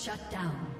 Shut down.